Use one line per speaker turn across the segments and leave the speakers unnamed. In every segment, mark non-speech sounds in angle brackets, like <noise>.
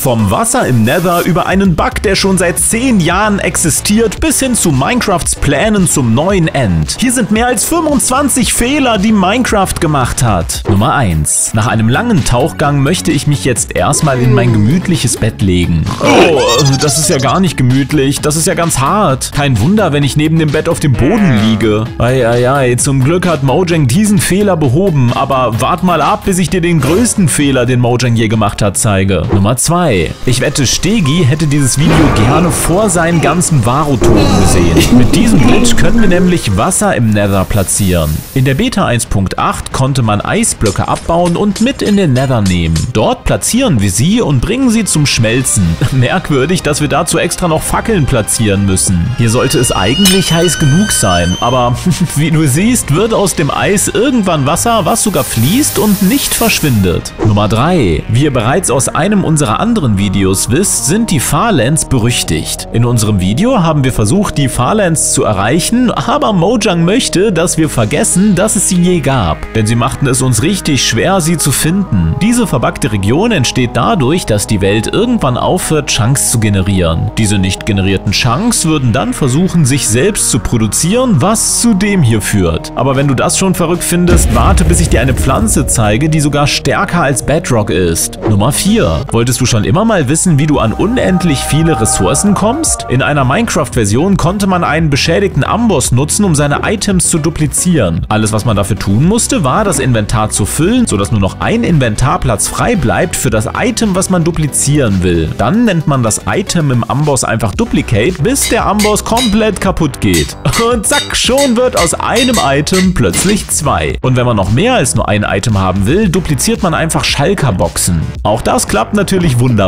Vom Wasser im Nether über einen Bug, der schon seit 10 Jahren existiert, bis hin zu Minecrafts Plänen zum neuen End. Hier sind mehr als 25 Fehler, die Minecraft gemacht hat. Nummer 1. Nach einem langen Tauchgang möchte ich mich jetzt erstmal in mein gemütliches Bett legen. Oh, das ist ja gar nicht gemütlich, das ist ja ganz hart. Kein Wunder, wenn ich neben dem Bett auf dem Boden liege. Eieiei, zum Glück hat Mojang diesen Fehler behoben, aber wart mal ab, bis ich dir den größten Fehler, den Mojang je gemacht hat, zeige. Nummer 2. Ich wette, Stegi hätte dieses Video gerne vor seinen ganzen Varo-Toten gesehen. <laughs> Mit diesem Glitch können wir nämlich Wasser im Nether platzieren. In der Beta 1.8 konnte man Eisblöcke abbauen und mit in den Nether nehmen. Dort platzieren wir sie und bringen sie zum Schmelzen. <laughs> Merkwürdig, dass wir dazu extra noch Fackeln platzieren müssen. Hier sollte es eigentlich heiß genug sein, aber <laughs> wie du siehst, wird aus dem Eis irgendwann Wasser, was sogar fließt und nicht verschwindet. Nummer 3. Wie ihr bereits aus einem unserer anderen Videos wisst, sind die Farlands berüchtigt. In unserem Video haben wir versucht, die Farlands zu erreichen, aber Mojang möchte, dass wir vergessen, dass es sie je gab. Denn sie machten es uns richtig schwer, sie zu finden. Diese verbuggte Region entsteht dadurch, dass die Welt irgendwann aufhört, Chunks zu generieren. Diese nicht generierten Chunks würden dann versuchen, sich selbst zu produzieren, was zu dem hier führt. Aber wenn du das schon verrückt findest, warte, bis ich dir eine Pflanze zeige, die sogar stärker als Bedrock ist. Nummer 4. Wolltest du schon immer mal wissen, wie du an unendlich viele Ressourcen kommst? In einer Minecraft-Version konnte man einen beschädigten Amboss nutzen, um seine Items zu duplizieren. Alles, was man dafür tun musste, war, das Inventar zu füllen, sodass nur noch ein Inventarplatz frei bleibt für das Item, was man duplizieren will. Dann nennt man das Item im Amboss einfach Duplicate, bis der Amboss komplett kaputt geht. <laughs> Und zack, schon wird aus einem Item plötzlich zwei. Und wenn man noch mehr als nur ein Item haben will, dupliziert man einfach Schalker-Boxen. Auch das klappt natürlich wunderbar.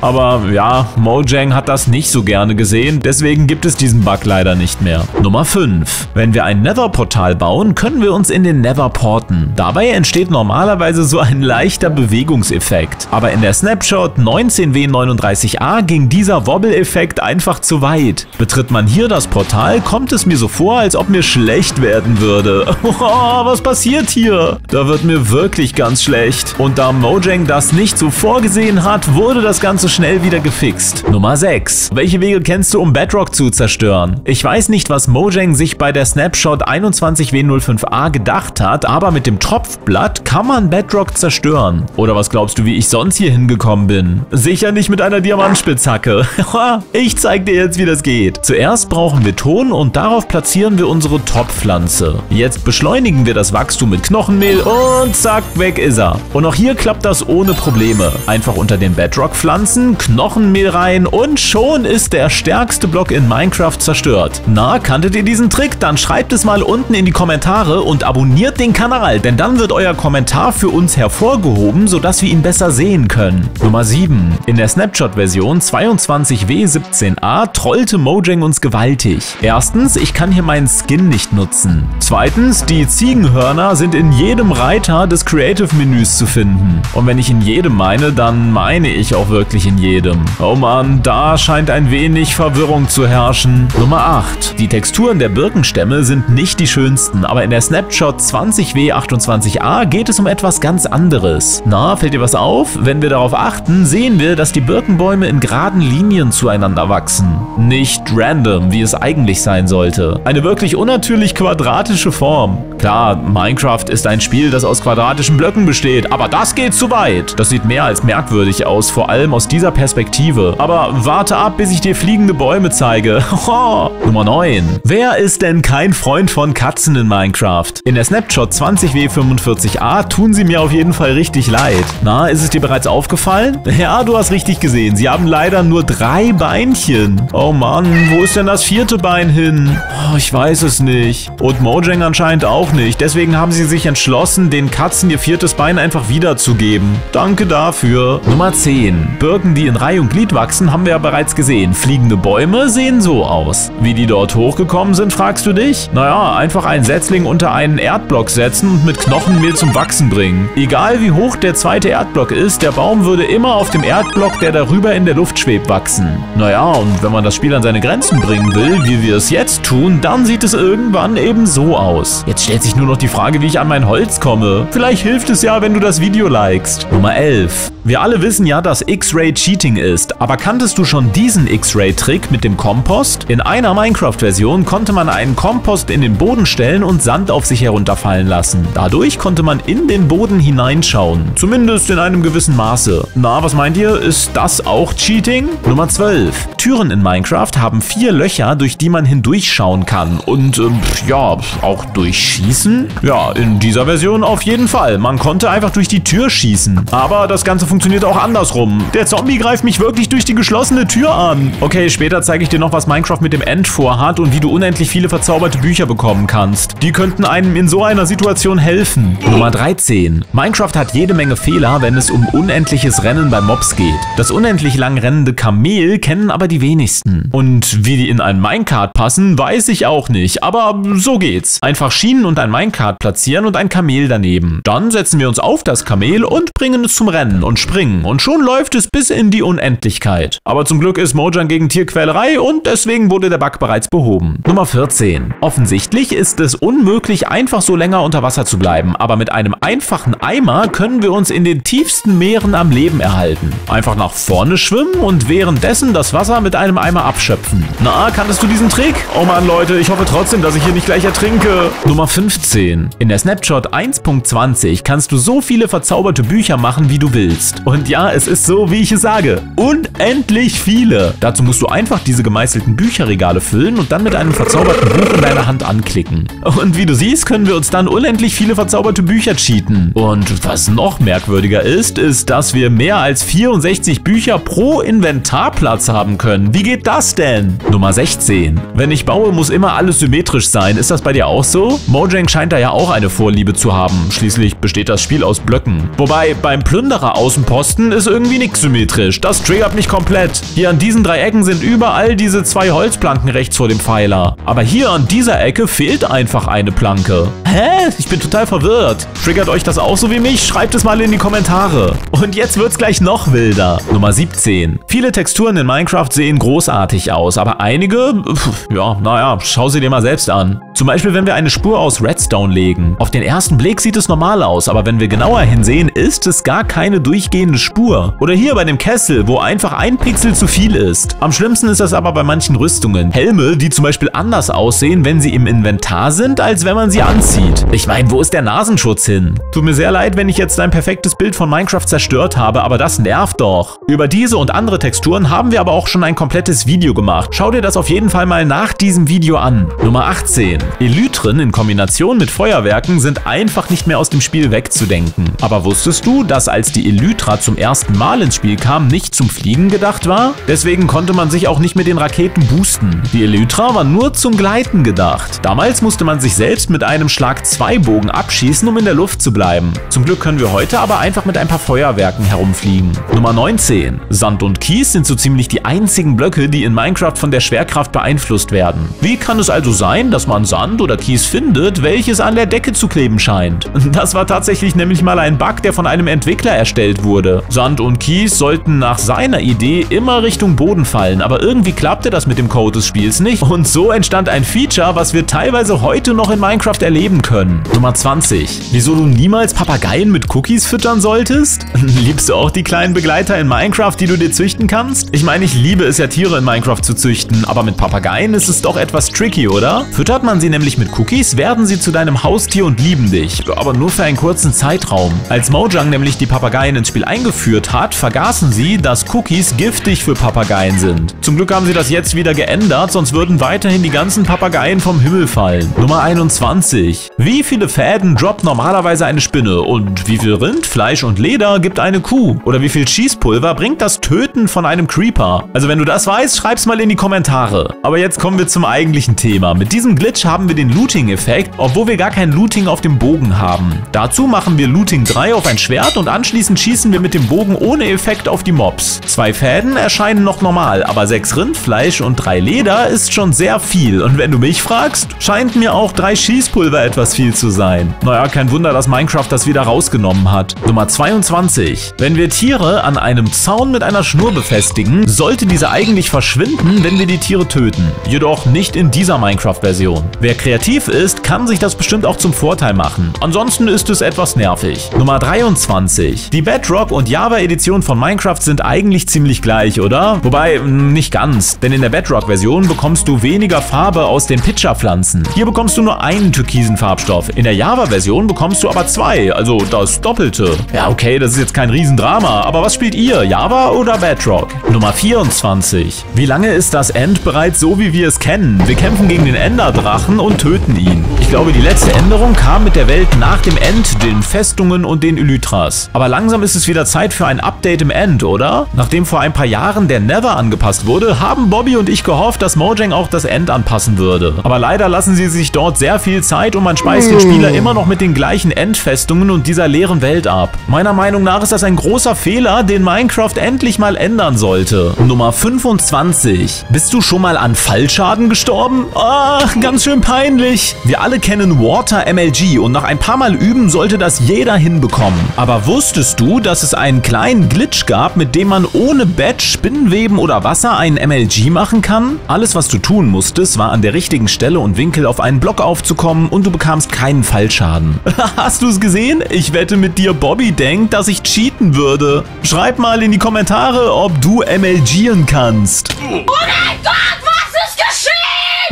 Aber ja, Mojang hat das nicht so gerne gesehen, deswegen gibt es diesen Bug leider nicht mehr. Nummer 5. Wenn wir ein Nether-Portal bauen, können wir uns in den Nether porten. Dabei entsteht normalerweise so ein leichter Bewegungseffekt. Aber in der Snapshot 19W39a ging dieser Wobble-Effekt einfach zu weit. Betritt man hier das Portal, kommt es mir so vor, als ob mir schlecht werden würde. <laughs> Oh, was passiert hier? Da wird mir wirklich ganz schlecht. Und da Mojang das nicht so vorgesehen hat, wurde das Ganze schnell wieder gefixt. Nummer 6. Welche Wege kennst du, um Bedrock zu zerstören? Ich weiß nicht, was Mojang sich bei der Snapshot 21W05A gedacht hat, aber mit dem Tropfblatt kann man Bedrock zerstören. Oder was glaubst du, wie ich sonst hier hingekommen bin? Sicher nicht mit einer Diamantspitzhacke. <laughs> ich zeig dir jetzt, wie das geht. Zuerst brauchen wir Ton und darauf platzieren wir unsere Top-Pflanze. Jetzt beschleunigen wir das Wachstum mit Knochenmehl und zack, weg ist er. Und auch hier klappt das ohne Probleme. Einfach unter den Bedrock pflanzen, Knochenmehl rein und schon ist der stärkste Block in Minecraft zerstört. Na, kanntet ihr diesen Trick? Dann schreibt es mal unten in die Kommentare und abonniert den Kanal, denn dann wird euer Kommentar für uns hervorgehoben, sodass wir ihn besser sehen können. Nummer 7. In der Snapshot-Version 22W17a trollte Mojang uns gewaltig. Erstens, ich kann hier meinen Skin nicht nutzen. Zweitens, die Ziegenhörner sind in jedem Reiter des Creative-Menüs zu finden. Und wenn ich in jedem meine, dann meine ich auch wirklich in jedem. Oh Mann, da scheint ein wenig Verwirrung zu herrschen. Nummer 8. Die Texturen der Birkenstämme sind nicht die schönsten, aber in der Snapshot 20W28a geht es um etwas ganz anderes. Na, fällt dir was auf? Wenn wir darauf achten, sehen wir, dass die Birkenbäume in geraden Linien zueinander wachsen. Nicht random, wie es eigentlich sein sollte. Eine wirklich unnatürlich quadratische Form. Klar, Minecraft ist ein Spiel, das aus quadratischen Blöcken besteht, aber das geht zu weit. Das sieht mehr als merkwürdig aus, vor allem aus dieser Perspektive. Aber warte ab, bis ich dir fliegende Bäume zeige. <laughs> Nummer 9. Wer ist denn kein Freund von Katzen in Minecraft? In der Snapshot 20W45a tun sie mir auf jeden Fall richtig leid. Na, ist es dir bereits aufgefallen? <laughs> Ja, du hast richtig gesehen. Sie haben leider nur drei Beinchen. Oh Mann, wo ist denn das vierte Bein hin? Oh, ich weiß es nicht. Und Mojang anscheinend auch nicht. Deswegen haben sie sich entschlossen, den Katzen ihr viertes Bein einfach wiederzugeben. Danke dafür. Nummer 10. Birken, die in Reihe und Glied wachsen, haben wir ja bereits gesehen. Fliegende Bäume sehen so aus. Wie die dort hochgekommen sind, fragst du dich? Naja, einfach einen Setzling unter einen Erdblock setzen und mit Knochenmehl zum Wachsen bringen. Egal wie hoch der zweite Erdblock ist, der Baum würde immer auf dem Erdblock, der darüber in der Luft schwebt, wachsen. Naja, und wenn man das Spiel an seine Grenzen bringen will, wie wir es jetzt tun, dann sieht es irgendwann eben so aus. Jetzt stellt sich nur noch die Frage, wie ich an mein Holz komme. Vielleicht hilft es ja, wenn du das Video likest. Nummer 11. Wir alle wissen ja, dass X-Ray Cheating ist, aber kanntest du schon diesen X-Ray-Trick mit dem Kompost? In einer Minecraft-Version konnte man einen Kompost in den Boden stellen und Sand auf sich herunterfallen lassen. Dadurch konnte man in den Boden hineinschauen, zumindest in einem gewissen Maße. Na, was meint ihr? Ist das auch Cheating? Nummer 12. Türen in Minecraft haben vier Löcher, durch die man hindurchschauen kann und äh, ja, auch durchschießen? Ja, in dieser Version auf jeden Fall. Man konnte einfach durch die Tür schießen. Aber das Ganze funktioniert auch andersrum. Der Zombie greift mich wirklich durch die geschlossene Tür an. Okay, später zeige ich dir noch, was Minecraft mit dem End vorhat und wie du unendlich viele verzauberte Bücher bekommen kannst. Die könnten einem in so einer Situation helfen. Nummer 13. Minecraft hat jede Menge Fehler, wenn es um unendliches Rennen bei Mobs geht. Das unendlich lang rennende Kamel kennen aber die wenigsten. Und wie die in ein Minecart passen, weiß ich auch nicht. Aber so geht's. Einfach Schienen und ein Minecart platzieren und ein Kamel daneben. Dann setzen wir uns auf das Kamel und bringen es zum Rennen und springen. Und schon läuft es bis in die Unendlichkeit. Aber zum Glück ist Mojang gegen Tierquälerei und deswegen wurde der Bug bereits behoben. Nummer 14. Offensichtlich ist es unmöglich, einfach so länger unter Wasser zu bleiben. Aber mit einem einfachen Eimer können wir uns in den tiefsten Meeren am Leben erhalten. Einfach nach vorne schwimmen und währenddessen das Wasser mit einem Eimer abschöpfen. Na, kanntest du diesen Trick? Oh Mann, Leute, ich hoffe trotzdem, dass ich hier nicht gleich ertrinke. Nummer 15. In der Snapshot 1.20 kannst du so viele verzauberte Bücher machen, wie du willst. Und ja, es ist so, wie ich es sage. Unendlich viele. Dazu musst du einfach diese gemeißelten Bücherregale füllen und dann mit einem verzauberten Buch in deiner Hand anklicken. Und wie du siehst, können wir uns dann unendlich viele verzauberte Bücher cheaten. Und was noch merkwürdiger ist, ist, dass wir mehr als 64 Bücher pro Inventarplatz haben können. Wie geht das denn? Nummer 16. Wenn ich baue, muss immer alles symmetrisch sein. Ist das bei dir auch so? Mojang scheint da ja auch eine Vorliebe zu haben. Schließlich besteht das Spiel aus Blöcken. Wobei, beim Plünderer Außenposten ist irgendwie nichts symmetrisch. Das triggert mich komplett. Hier an diesen drei Ecken sind überall diese zwei Holzplanken rechts vor dem Pfeiler. Aber hier an dieser Ecke fehlt einfach eine Planke. Hä? Ich bin total verwirrt. Triggert euch das auch so wie mich? Schreibt es mal in die Kommentare. Und jetzt wird's gleich noch wilder. Nummer 17. Viele Texturen in Minecraft sehen großartig aus, aber einige, pf, ja, naja, schau sie dir mal selbst an. Zum Beispiel, wenn wir eine Spur aus Redstone legen. Auf den ersten Blick sieht es normal aus, aber wenn wir genauer hinsehen, ist es gar keine durchgehende Spur. Oder hier bei dem Kessel, wo einfach ein Pixel zu viel ist. Am schlimmsten ist das aber bei manchen Rüstungen. Helme, die zum Beispiel anders aussehen, wenn sie im Inventar sind, als wenn man sie anzieht. Ich meine, wo ist der Nasenschutz hin? Tut mir sehr leid, wenn ich jetzt ein perfektes Bild von Minecraft zerstört habe, aber das nervt doch. Über diese und andere Texturen haben wir aber auch schon ein komplettes Video gemacht. Schau dir das auf jeden Fall mal nach diesem Video an. Nummer 18. Elytren in Kombination mit Feuerwerken sind einfach nicht mehr aus dem Spiel wegzudenken. Aber wusstest du, dass als die Elytra zum ersten Mal ins Spiel kam, nicht zum Fliegen gedacht war? Deswegen konnte man sich auch nicht mit den Raketen boosten. Die Elytra war nur zum Gleiten gedacht. Damals musste man sich selbst mit einem Schlag 2 Bogen abschießen, um in der Luft zu bleiben. Zum Glück können wir heute aber einfach mit ein paar Feuerwerken herumfliegen. Nummer 19. Sand und Kies sind so ziemlich die einzigen Blöcke, die in Minecraft von der Schwerkraft beeinflusst werden. Wie kann es also sein, dass man Sand oder Kies findet, welches an der Decke zu kleben scheint? <laughs> Das war tatsächlich nämlich mal ein Bug, der von einem Entwickler erstellt wurde. Sand und Kies sollten nach seiner Idee immer Richtung Boden fallen, aber irgendwie klappte das mit dem Code des Spiels nicht und so entstand ein Feature, was wir teilweise heute noch in Minecraft erleben können. Nummer 20. Wieso du niemals Papageien mit Cookies füttern solltest? <laughs> Liebst du auch die kleinen Begleiter in Minecraft, die du dir züchten kannst? Ich meine, ich liebe es ja Tiere in Minecraft zu züchten, aber mit Papageien ist es doch etwas tricky, oder? Füttert man sie nämlich mit Cookies, werden sie zu deinem Haustier und lieben dich, aber nur für einen kurzen Zeitraum. Als Mojang nämlich die Papageien ins Spiel eingeführt hat, vergaßen sie, dass Cookies giftig für Papageien sind. Zum Glück haben sie das jetzt wieder geändert, sonst würden weiterhin die ganzen Papageien vom Himmel fallen. Nummer 21. Wie viele Fäden droppt normalerweise eine Spinne und wie viel Rind, Fleisch und Leder gibt eine Kuh? Oder wie viel Schießpulver bringt das Töten von einem Creeper? Also wenn du das weißt, schreib's mal in die Kommentare. Aber jetzt kommen wir zum eigentlichen Thema. Mit diesem Glitch haben wir den Looting-Effekt, obwohl wir gar kein Looting auf dem Bogen haben. Dazu machen wir Looting 3 auf ein Schwert und anschließend schießen wir mit dem Bogen ohne Effekt auf die Mobs. Zwei Fäden erscheinen noch normal, aber sechs Rindfleisch und drei Leder ist schon sehr viel. Und wenn du mich fragst, scheint mir auch drei Schießpulver etwas viel zu sein. Naja, kein Wunder, dass Minecraft das wieder rausgenommen hat. Nummer 22. Wenn wir Tiere an einem Zaun mit einer Schnur befestigen, sollte diese eigentlich verschwinden, wenn wir die Tiere töten. Jedoch nicht in dieser Minecraft-Version. Wer kreativ ist, kann sich das bestimmt auch zum Vorteil machen. Ansonsten ist es etwas nervig. Nummer 23. Die Bedrock und Java Edition von Minecraft sind eigentlich ziemlich gleich, oder? Wobei, nicht ganz, denn in der Bedrock-Version bekommst du weniger Farbe aus den Pitcher-Pflanzen. Hier bekommst du nur einen türkisen Farbstoff. In der Java-Version bekommst du aber zwei, also das Doppelte. Ja, okay, das ist jetzt kein Riesendrama, aber was spielt ihr, Java oder Bedrock? Nummer 24. Wie lange ist das End bereits so, wie wir es kennen? Wir kämpfen gegen den Enderdrachen und töten ihn. Ich glaube, die letzte Änderung kam mit der Welt nach dem End, den Festungen und den Elytras. Aber langsam ist es wieder Zeit für ein Update im End, oder? Nachdem vor ein paar Jahren der Nether angepasst wurde, haben Bobby und ich gehofft, dass Mojang auch das End anpassen würde. Aber leider lassen sie sich dort sehr viel Zeit und man speist den Spieler immer noch mit den gleichen Endfestungen und dieser leeren Welt ab. Meiner Meinung nach ist das ein großer Fehler, den Minecraft endlich mal ändern sollte. Nummer 25. Bist du schon mal an Fallschaden gestorben? Ah, ganz schön peinlich. Wir alle kennen Water MLG und nach ein paar Mal üben sollte das jeder hinbekommen. Aber wusstest du, dass es einen kleinen Glitch gab, mit dem man ohne Bett, Spinnenweben oder Wasser einen MLG machen kann? Alles, was du tun musstest, war an der richtigen Stelle und Winkel auf einen Block aufzukommen und du bekamst keinen Fallschaden. <laughs> Hast du es gesehen? Ich wette mit dir, Bobby denkt, dass ich cheaten würde. Schreib mal in die Kommentare, ob du MLGen kannst.
Oh mein Gott?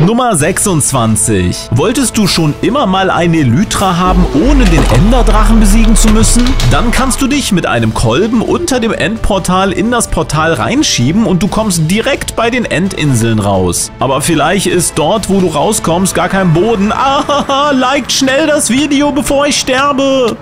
Nummer 26. Wolltest du schon immer mal eine Elytra haben, ohne den Enderdrachen besiegen zu müssen? Dann kannst du dich mit einem Kolben unter dem Endportal in das Portal reinschieben und du kommst direkt bei den Endinseln raus. Aber vielleicht ist dort, wo du rauskommst, gar kein Boden. Ah, liked schnell das Video, bevor ich sterbe.